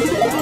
Oh, my God.